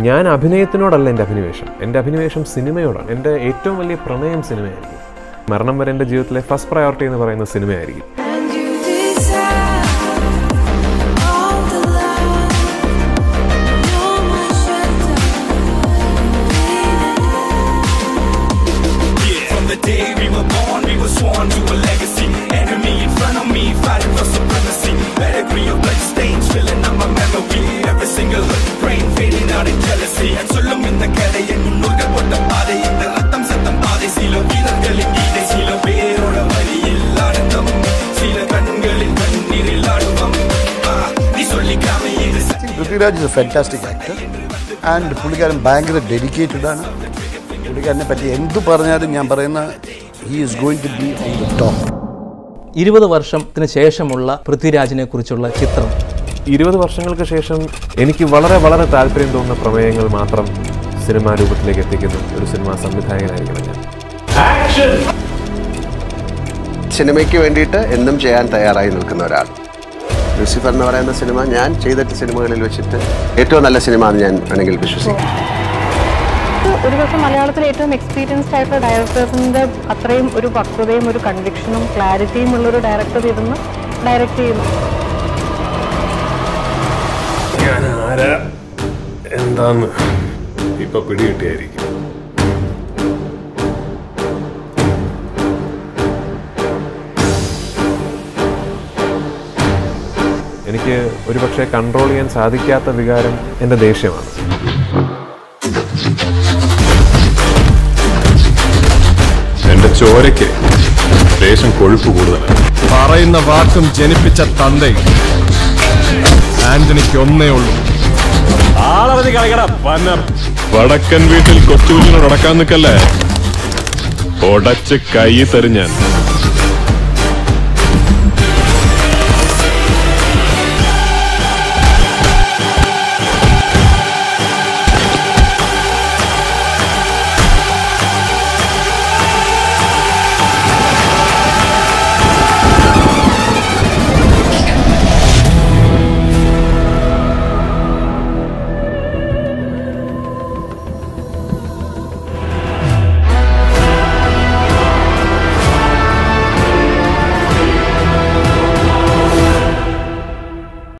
ഞാൻ അഭിനയത്തിനോടല്ല എന്റെ അഭിനിവേശം. എന്റെ അഭിനിവേശം സിനിമയോടാണ്. എന്റെ ഏറ്റവും വലിയ പ്രണയം സിനിമയായിരിക്കും. മരണം വരെ എന്റെ ജീവിതത്തിലെ ഫസ്റ്റ് പ്രയോറിറ്റി എന്ന് പറയുന്ന സിനിമയായിരിക്കും. out in jealousy. சொல்லும் இந்த கதை என் முன்னோர்கள் போட்ட பாதை இந்த ரத்தம் சத்தம் பாதை சில வீரர்களின் கீதை சில பேரோட வழியில் ஆனந்தம் சில கண்களின் கண்ணீரில் ஆடுவம் ஆ, நீ சொல்லிக்காம இது சத்தியம். Prithviraj is a fantastic actor and പുള്ളിക്കാരൻ ഭയങ്കര ഡെഡിക്കേറ്റഡ് ആണ് പുള്ളിക്കാരനെ പറ്റി എന്ത് പറഞ്ഞാലും ഞാൻ പറയുന്ന he is going to be on the top ഇരുപത് വർഷത്തിന് ശേഷമുള്ള പൃഥ്വിരാജിനെ കുറിച്ചുള്ള ചിത്രം ഇരുപത് വർഷങ്ങൾക്ക് ശേഷം എനിക്ക് വളരെ വളരെ താല്പര്യം തോന്നുന്ന പ്രമേയങ്ങൾ മാത്രം സിനിമാ രൂപത്തിലേക്ക് എത്തിക്കുന്ന ഒരു സിനിമാ സംവിധായകനായിരിക്കണം ഞാൻ. സിനിമയ്ക്ക് വേണ്ടിയിട്ട് എന്നും ചെയ്യാൻ തയ്യാറായി നിൽക്കുന്ന ഒരാൾ. ലൂസിഫർ എന്ന് പറയുന്ന സിനിമ ഞാൻ ചെയ്തിട്ട് സിനിമകളിൽ വെച്ചിട്ട് ഏറ്റവും നല്ല സിനിമ എന്ന് ഞാൻ വേണമെങ്കിൽ വിശ്വസിക്കും. ഒരുപക്ഷെ മലയാളത്തിലെ ഏറ്റവും എക്സ്പീരിയൻസ്ഡ് ആയിട്ടുള്ള ഡയറക്ടേഴ്സിന്റെ അത്രയും ഒരു പക്വതയും ഒരു കൺവിക്ഷനും ക്ലാരിറ്റിയും ഉള്ള ഒരു ഡയറക്ടർ ഇരുന്ന് ഡയറക്റ്റ് ചെയ്യുന്നു. ആരാ എന്താന്ന് ഇപ്പൊ പിടികിട്ടിയായിരിക്കും. എനിക്ക് ഒരുപക്ഷെ കൺട്രോൾ ചെയ്യാൻ സാധിക്കാത്ത വികാരം എന്റെ ദേഷ്യമാണ്. എന്റെ ചോരയ്ക്ക് ദേഷ്യം കൊഴുപ്പ് കൂടുതലാണ് പറയുന്ന വാക്കും ജനിപ്പിച്ച തന്തയും ആന്റണിക്ക് ഒന്നേ ഉള്ളൂ. വടക്കൻ വീട്ടിൽ കൊച്ചുകുഞ്ഞിനോട് നിൽക്കല്ലേ? ഒടച്ച് കൈ തരും ഞാൻ